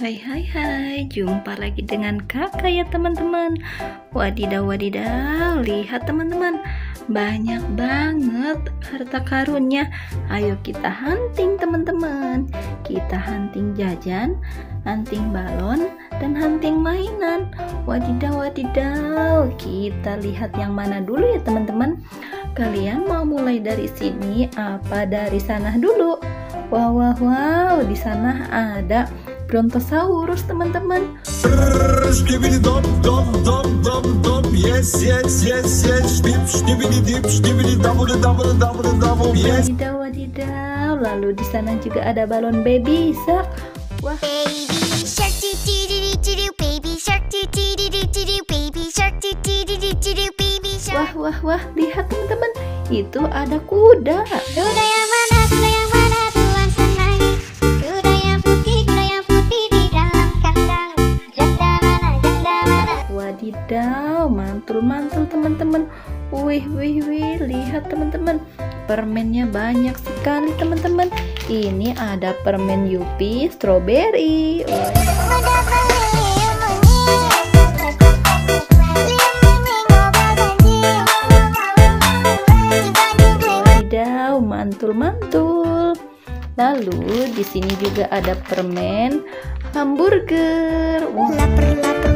Hai hai hai, jumpa lagi dengan kakak ya teman-teman. Wadidaw wadidaw, lihat teman-teman. Banyak banget harta karunnya. Ayo kita hunting teman-teman. Kita hunting jajan, hunting balon, dan hunting mainan. Wadidaw wadidaw. Kita lihat yang mana dulu ya teman-teman. Kalian mau mulai dari sini apa dari sana dulu? Wow wow wow, di sana ada Brontosaurus teman-teman. Wadidaw wadidaw, lalu di sana juga ada balon baby shark. Wah. Baby shark baby shark baby shark baby shark. Wah wah wah, lihat teman-teman, itu ada kuda. Kuda yang mana? Kuda yang Permennya banyak sekali teman-teman. Ini ada permen Yupi strawberry. Wadidaw, mantul-mantul. Lalu di sini juga ada permen hamburger. Wah. Lapar, lapar,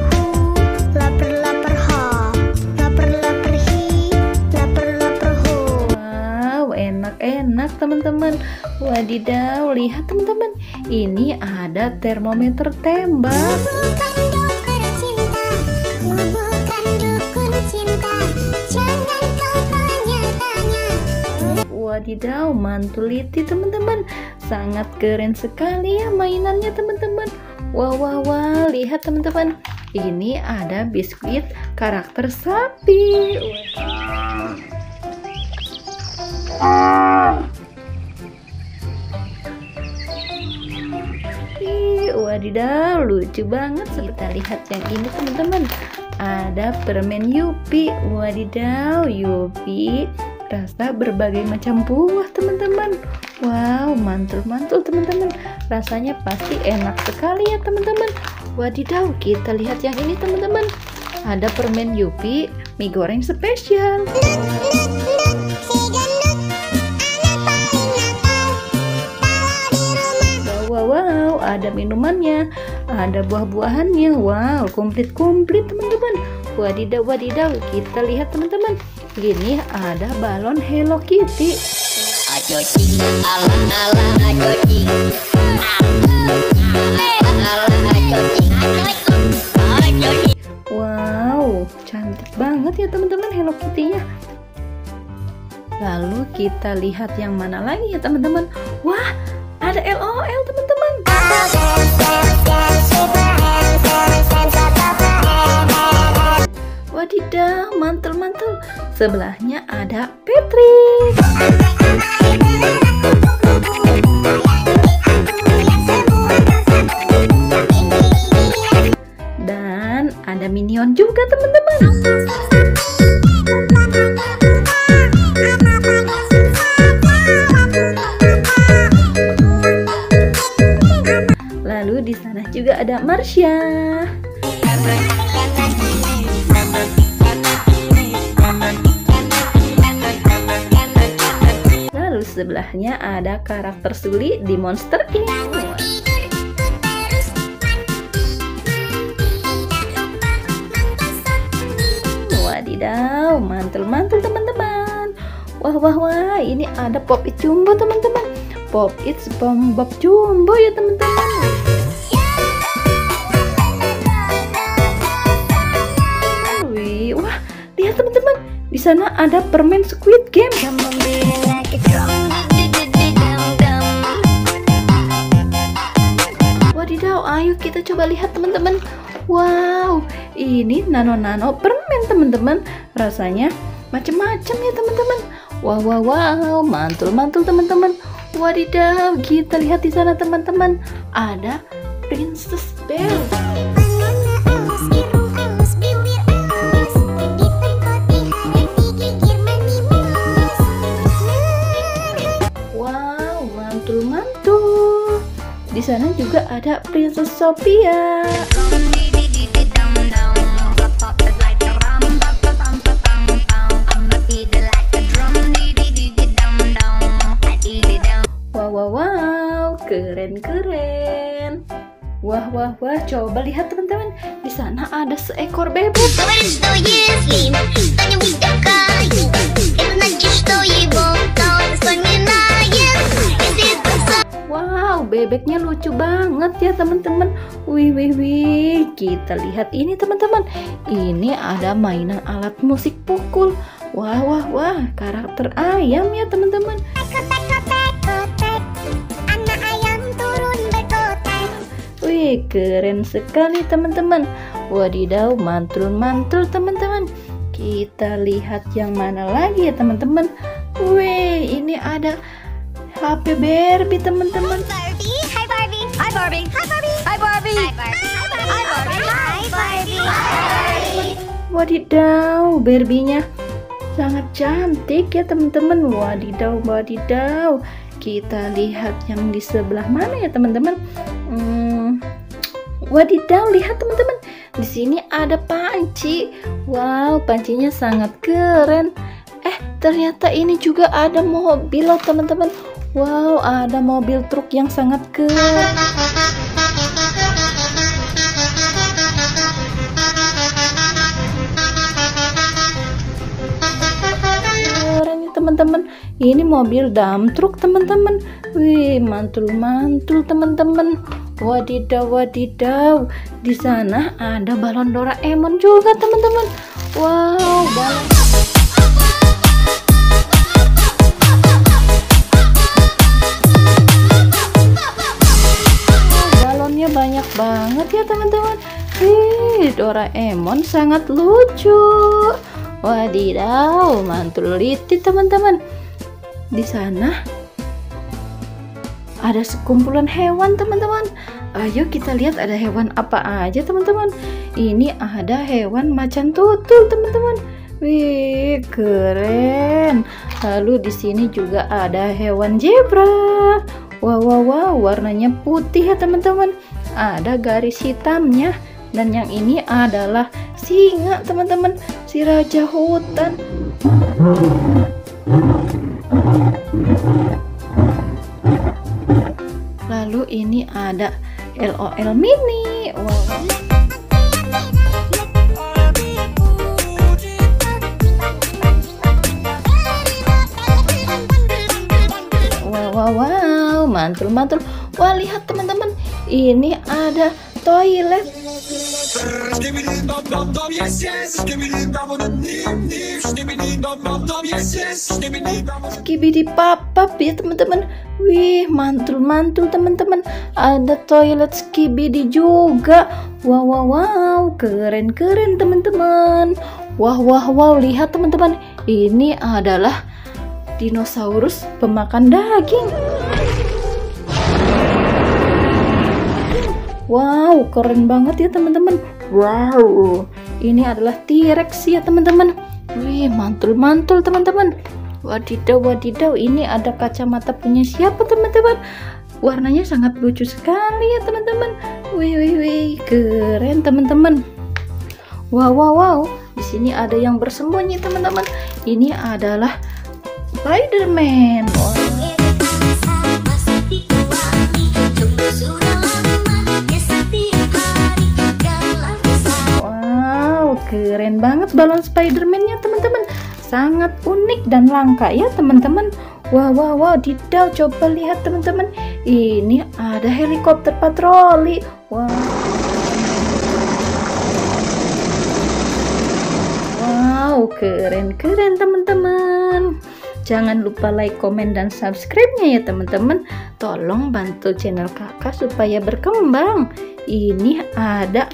teman-teman. Wadidaw lihat teman-teman. Ini ada termometer tembak. Wadidaw, mantuliti teman-teman. Sangat keren sekali ya mainannya teman-teman. Wow, wow, wow, lihat teman-teman. Ini ada biskuit karakter sapi. Wadidaw, lucu banget. Kita lihat yang ini teman-teman. Ada permen Yupi. Wadidaw, Yupi rasa berbagai macam buah teman-teman. Wow, mantul-mantul teman-teman. Rasanya pasti enak sekali ya teman-teman. Wadidaw, kita lihat yang ini teman-teman. Ada permen Yupi, mie goreng spesial. Ada minumannya, ada buah-buahannya. Wow, komplit-komplit teman-teman. Wadidaw, wadidaw, kita lihat teman-teman. Gini ada balon Hello Kitty. Wow, cantik banget ya teman-teman Hello Kitty-nya. Lalu kita lihat yang mana lagi ya teman-teman. Wah, ada LOL teman-teman. Wadidaw, mantul-mantul. Sebelahnya ada Patrick. Marsha lalu sebelahnya ada karakter Suli di Monster King Wadidaw, mantul-mantul teman-teman. Wah, wah, wah, ini ada pop it jumbo teman-teman. Pop it SpongeBob jumbo ya teman-teman. Sana ada permen Squid Game. Wadidaw, ayo kita coba lihat teman-teman. Wow, ini nano-nano permen teman-teman. Rasanya macam-macam ya teman-teman. Wow, wow, wow, mantul-mantul teman-teman. Wadidaw, kita lihat di sana teman-teman. Ada Princess Belle. Sana juga ada Princess Sophia. Wow, wow, wow, keren, keren. Wah, wah, wah, coba lihat teman-teman. Di sana ada seekor bebek. Banget ya teman-teman. Wih, wih, wih. Kita lihat ini teman-teman. Ini ada mainan alat musik pukul. Wah, wah, wah. Karakter ayam ya teman-teman. Wih, keren sekali teman-teman. Wadidaw, mantul-mantul teman-teman. Kita lihat yang mana lagi ya teman-teman. Wih, ini ada HP Barbie teman-teman. Barbie, hi Barbie. Hi Barbie. Hi Barbie. Hi Barbie. Hi Barbie. Hi Barbie. Hi Barbie. Hi Barbie. Wadidaw, Barbie-nya sangat cantik ya teman-teman. Wadidaw, wadidaw. Kita lihat yang di sebelah mana ya teman-teman? Hmm, wadidaw, lihat teman-teman. Di sini ada panci. Wow, pancinya sangat keren. Eh, ternyata ini juga ada mobil loh teman-teman. Wow, ada mobil truk yang sangat keren. keren teman-teman. Ini mobil dump truk teman-teman. Wih mantul-mantul teman-teman. Wadidaw wadidaw. Di sana ada balon Doraemon juga teman-teman. Wow balon Doraemon sangat lucu. Wadidaw, mantul liti teman-teman. Di sana ada sekumpulan hewan teman-teman. Ayo kita lihat ada hewan apa aja teman-teman. Ini ada hewan macan tutul teman-teman. Wih, keren. Lalu di sini juga ada hewan zebra. Wow, wow, wow, warnanya putih ya teman-teman. Ada garis hitamnya. Dan yang ini adalah singa teman-teman, si raja hutan. Lalu ini ada LOL mini. Wow. Wow, wow, mantul, mantul. Wah, lihat teman-teman, ini ada toilet. Skibidi papap ya teman-teman. Wih, mantul-mantul teman-teman. Ada toilet skibidi juga. Wow, wow, wow, keren-keren teman-teman. Wah, wah, wow, lihat teman-teman. Ini adalah dinosaurus pemakan daging. Keren banget ya teman-teman. Wow, ini adalah T-Rex ya teman-teman. Wih, mantul-mantul teman-teman. Wadidaw, wadidaw, ini ada kacamata punya siapa teman-teman? Warnanya sangat lucu sekali ya teman-teman. Wih, wih, wih, keren teman-teman. Wow, wow, wow. Di sini ada yang bersembunyi teman-teman. Ini adalah Spider-Man. Wow. Keren banget balon Spiderman-nya teman-teman. Sangat unik dan langka ya teman-teman. Wow, wow, wow, Didal coba lihat teman-teman. Ini ada helikopter patroli. Wow. Wow, keren-keren teman-teman. Jangan lupa like, komen, dan subscribe-nya ya teman-teman. Tolong bantu channel kakak supaya berkembang. Ini ada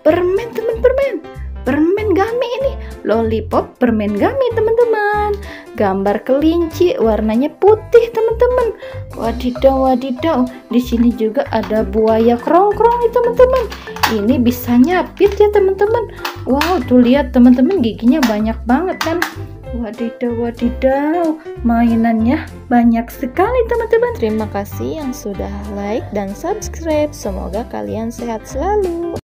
permen teman-permen. Permen gami ini, lollipop permen gami teman-teman. Gambar kelinci, warnanya putih teman-teman. Wadidaw, wadidaw. Di sini juga ada buaya krongkrong nih teman-teman. Ini bisa nyapit ya teman-teman. Wow, tuh lihat teman-teman giginya banyak banget kan. Wadidaw, wadidaw, mainannya banyak sekali teman-teman. Terima kasih yang sudah like dan subscribe. Semoga kalian sehat selalu.